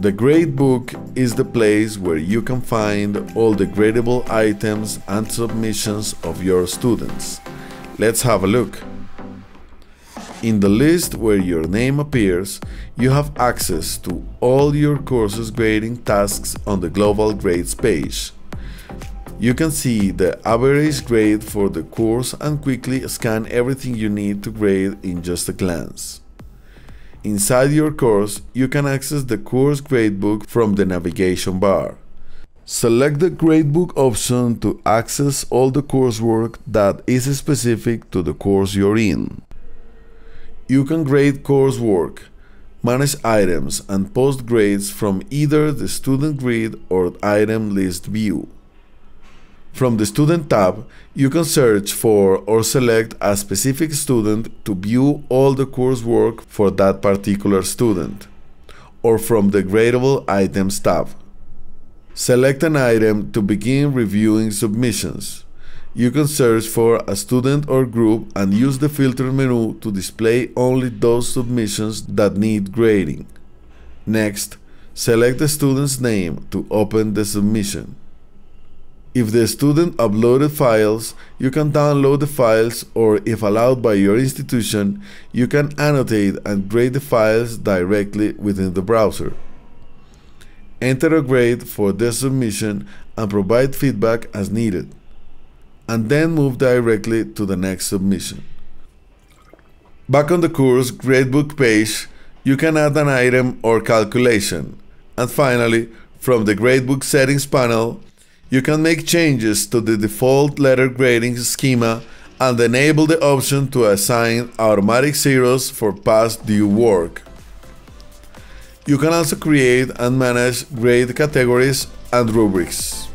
The gradebook is the place where you can find all the gradable items and submissions of your students. Let's have a look. In the list where your name appears, you have access to all your courses grading tasks on the Global Grades page. You can see the average grade for the course and quickly scan everything you need to grade in just a glance. Inside your course, you can access the course gradebook from the navigation bar. Select the gradebook option to access all the coursework that is specific to the course you're in. You can grade coursework, manage items, and post grades from either the student grid or item list view. From the Student tab, you can search for or select a specific student to view all the coursework for that particular student, or from the Gradable Items tab. Select an item to begin reviewing submissions. You can search for a student or group and use the filter menu to display only those submissions that need grading. Next, select the student's name to open the submission. If the student uploaded files, you can download the files or if allowed by your institution, you can annotate and grade the files directly within the browser. Enter a grade for the submission and provide feedback as needed and then move directly to the next submission. Back on the course gradebook page, you can add an item or calculation. And finally, from the gradebook settings panel, you can make changes to the default letter grading schema and enable the option to assign automatic zeros for past due work. You can also create and manage grade categories and rubrics.